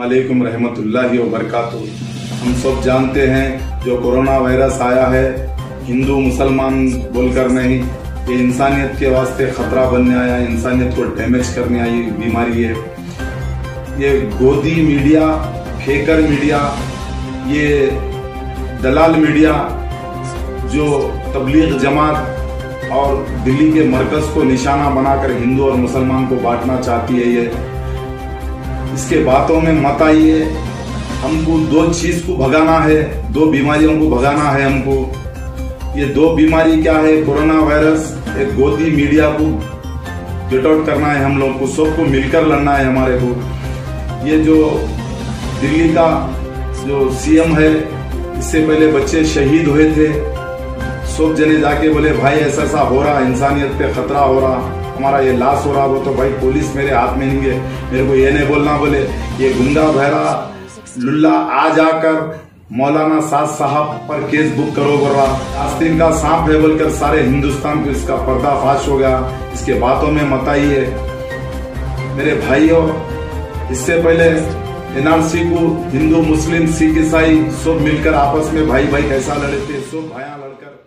वालेकुम रहमतुल्लाहि व हम सब जानते हैं, जो कोरोना वायरस आया है, हिंदू, मुसलमान बोलकर नहीं, ये इंसानियत के वास्ते खतरा बनने आया, इंसानियत को डैमेज करने आई बीमारी है ये गोदी मीडिया फेकर मीडिया, ये दलाल मीडिया, जो तबलीग जमात और दिल्ली के मरकज को निशाना बनाकर हिंदू और मुसलमान को बांटना चाहती है ये। इसके बातों में मत आइए। हमको दो चीज़ को भगाना है, दो बीमारियों को भगाना है हमको। ये दो बीमारी क्या है? कोरोना वायरस, एक गोदी मीडिया को गेट आउट करना है हम लोग को, सबको मिलकर लड़ना है हमारे को। ये जो दिल्ली का जो सीएम है, इससे पहले बच्चे शहीद हुए थे। सब जने जाके बोले, भाई ऐसा ऐसा हो रहा, इंसानियत पे खतरा हो रहा। हमारा ये लाश हो रहा वो तो भाई पुलिस मेरे हाथ में नहीं है। मेरे को ये नहीं बोलना बोले। ये गुंडा बहरा लुल्ला, आ जाकर मौलाना साद साहब पर केस बुक करो बोल रहा। आस्तीन का सांप है बोलकर सारे हिंदुस्तान को इसका पर्दाफाश हो गया। इसके बातों में मत आइए। मेरे भाइयों, इससे पहले एनआरसी को हिंदू, मुस्लिम, सिख, ईसाई सब मिलकर आपस में भाई भाई कैसा लड़े थे, सब भाया लड़कर